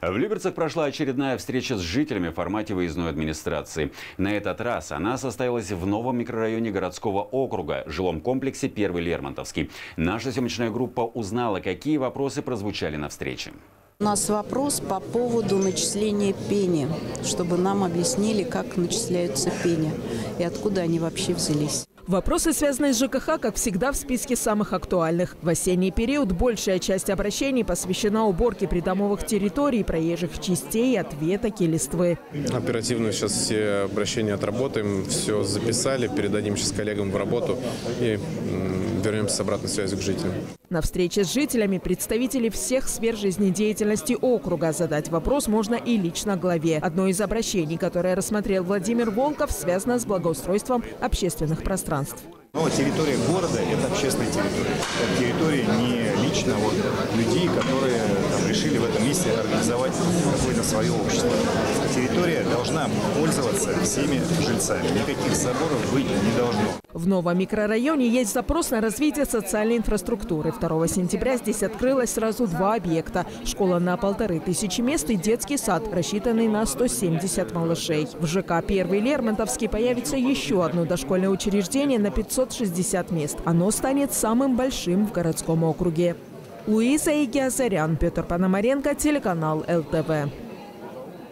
В Люберцах прошла очередная встреча с жителями в формате выездной администрации. На этот раз она состоялась в новом микрорайоне городского округа, жилом комплексе «Первый Лермонтовский». Наша съемочная группа узнала, какие вопросы прозвучали на встрече. У нас вопрос по поводу начисления пени, чтобы нам объяснили, как начисляются пени и откуда они вообще взялись. Вопросы, связанные с ЖКХ, как всегда, в списке самых актуальных. В осенний период большая часть обращений посвящена уборке придомовых территорий, проезжих частей от веток и листвы. Оперативно сейчас все обращения отработаем, все записали, передадим сейчас коллегам в работу и вернемся с обратной связью к жителям. На встрече с жителями представители всех сфер жизнедеятельности округа. Задать вопрос можно и лично главе. Одно из обращений, которое рассмотрел Владимир Волков, связано с благоустройством общественных пространств. Но территория города – это общественная территория. Это территория не лично вот людей, которые там, решили в этом месте организовать какое-то свое общество. Территория должна пользоваться всеми жильцами. Никаких заборов быть не должно. В новом микрорайоне есть запрос на развитие социальной инфраструктуры. 2 сентября здесь открылось сразу два объекта. Школа на полторы тысячи мест и детский сад, рассчитанный на 170 малышей. В ЖК «Первый Лермонтовский» появится еще одно дошкольное учреждение на 560 мест. Оно станет самым большим в городском округе. Луиза Игиазарян, Петр Пономаренко, телеканал ЛТВ.